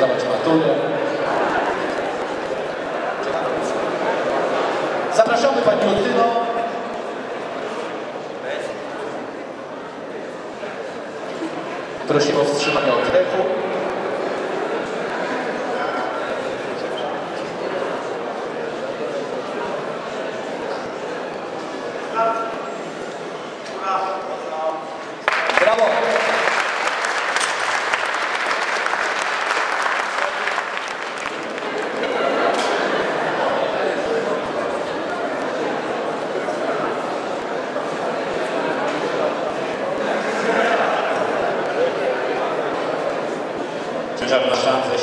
dawać maturę. Zapraszamy Pani Justyno. Prosimy o wstrzymanie oddechu. Ciężar na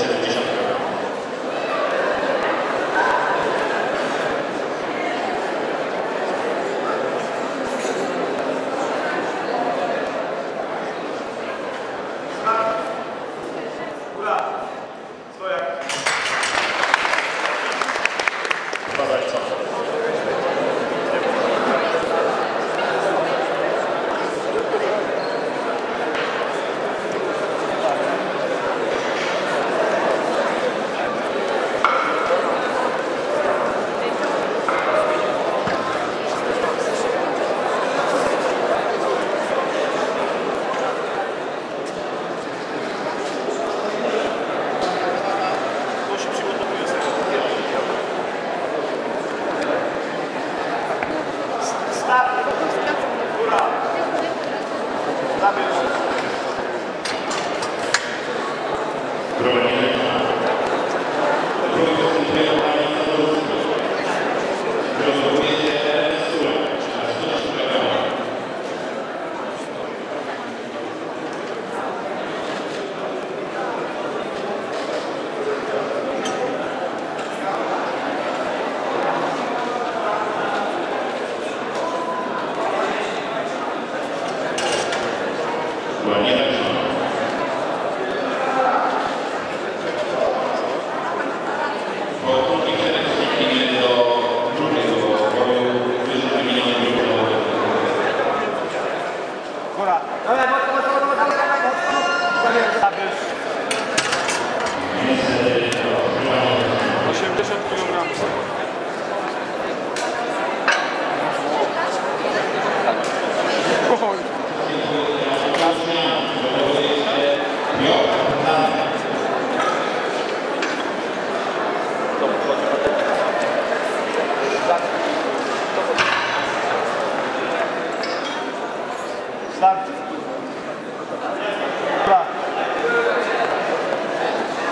Ładnie tak Они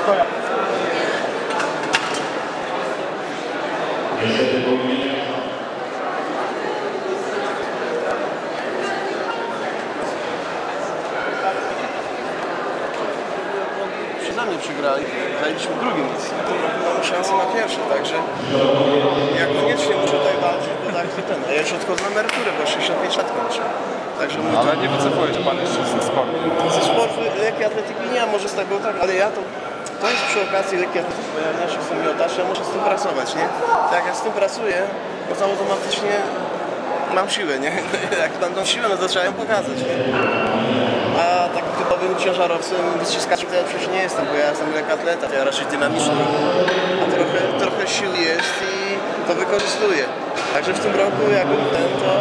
Stoja. Niestety po imieniu Przy mnie przegrali, zajęliśmy drugie miejsce. W tym roku mamy szansę na pierwsze, także ja koniecznie muszę tutaj walczyć, bo tak to ten. Ja już odchodzę na emeryturę, bo 65 lat kończę. Także mój Ale nie wycofuje się Pan jeszcze ze sportu. ze sportu lekkiej atletyki nie, może z tego tak, ale ja to, to jest przy okazji lekkiej atletyki, bo ja jestem miotaczem, ja muszę z tym pracować, nie? Tak jak ja z tym pracuję, to automatycznie mam siłę, nie? Jak będą siłę, no to trzeba ją pokazać, nie? A tak typowym ciężarowcem, wyciskaczem to ja przecież nie jestem, bo ja jestem lekkoatleta, ja raczej dynamiczny. A trochę, trochę sił jest i to wykorzystuję. Także w tym roku jakbym ten, to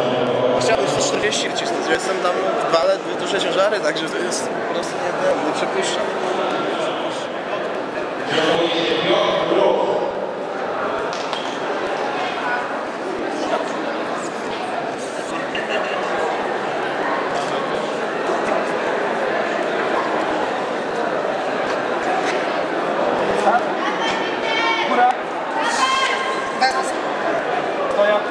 chciałbym 140 wycisnąć. Ja jestem tam dwa ledwie duże ciężary, także to jest po prostu nie, ten, nie przepuszczam. Twoja